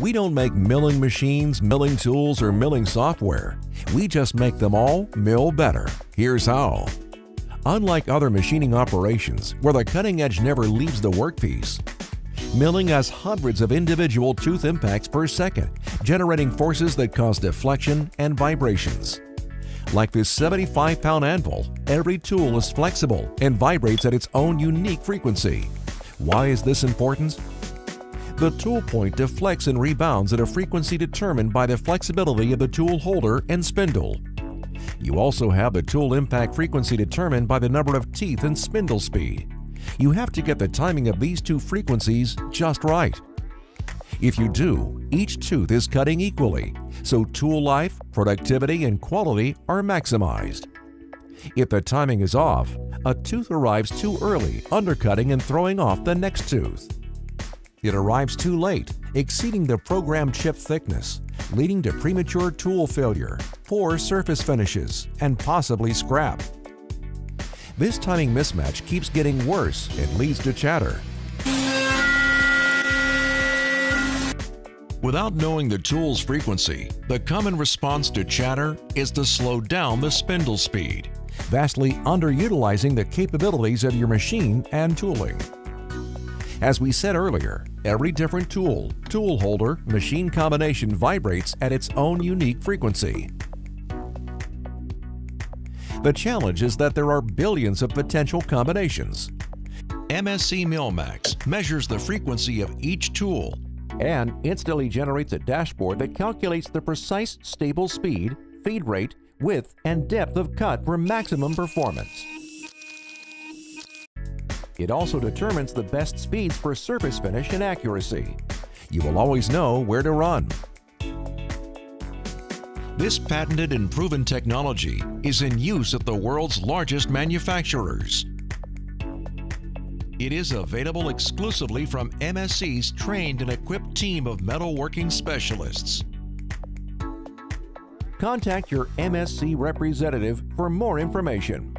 We don't make milling machines, milling tools, or milling software. We just make them all mill better. Here's how. Unlike other machining operations, where the cutting edge never leaves the workpiece, milling has hundreds of individual tooth impacts per second, generating forces that cause deflection and vibrations. Like this 75 pound anvil, every tool is flexible and vibrates at its own unique frequency. Why is this important? The tool point deflects and rebounds at a frequency determined by the flexibility of the tool holder and spindle. You also have the tool impact frequency determined by the number of teeth and spindle speed. You have to get the timing of these two frequencies just right. If you do, each tooth is cutting equally, so tool life, productivity, and quality are maximized. If the timing is off, a tooth arrives too early, undercutting and throwing off the next tooth. It arrives too late, exceeding the programmed chip thickness, leading to premature tool failure, poor surface finishes, and possibly scrap. This timing mismatch keeps getting worse and leads to chatter. Without knowing the tool's frequency, the common response to chatter is to slow down the spindle speed, vastly underutilizing the capabilities of your machine and tooling. As we said earlier, every different tool, tool holder, machine combination vibrates at its own unique frequency. The challenge is that there are billions of potential combinations. MSC MillMax measures the frequency of each tool and instantly generates a dashboard that calculates the precise stable speed, feed rate, width, and depth of cut for maximum performance. It also determines the best speeds for surface finish and accuracy. You will always know where to run. This patented and proven technology is in use at the world's largest manufacturers. It is available exclusively from MSC's trained and equipped team of metalworking specialists. Contact your MSC representative for more information.